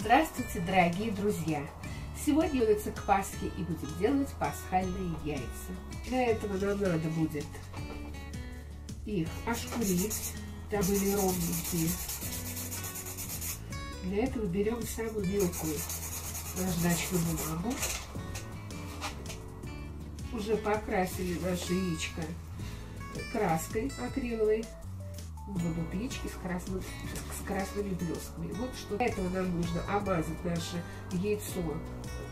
Здравствуйте, дорогие друзья! Сегодня улица к Пасхе и будем делать пасхальные яйца. Для этого нам надо будет их ошкурить, дабы были ровненькие. Для этого берем самую мелкую наждачную бумагу. Уже покрасили наше яичко краской акриловой воду печки с, красным, с красными блесками. Вот что для этого нам нужно обмазать наше яйцо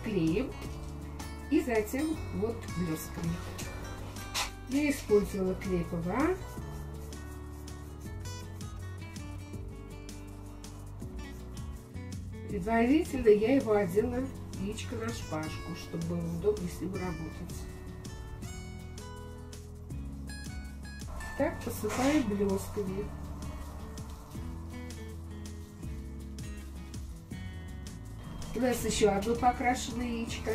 клеем и затем вот блесками. Я использовала клей ПВА. Предварительно я его одела яичко на шпажку, чтобы было удобнее с ним работать. Так посыпаем блесками. У нас еще одно покрашенное яичко.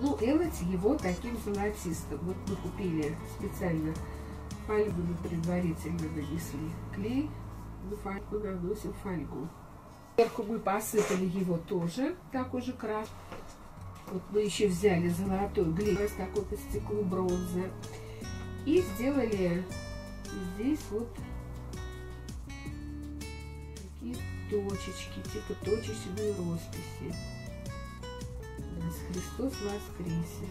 Ну, делать его таким золотистым. Вот мы купили специально фольгу, мы предварительно нанесли клей. На фольгу наносим фольгу. Сверху мы посыпали его тоже такой же крас. Вот мы еще взяли золотой глаз, такой по стеклу бронза. И сделали здесь вот такие точечки, типа точечной росписи. Христос воскресе.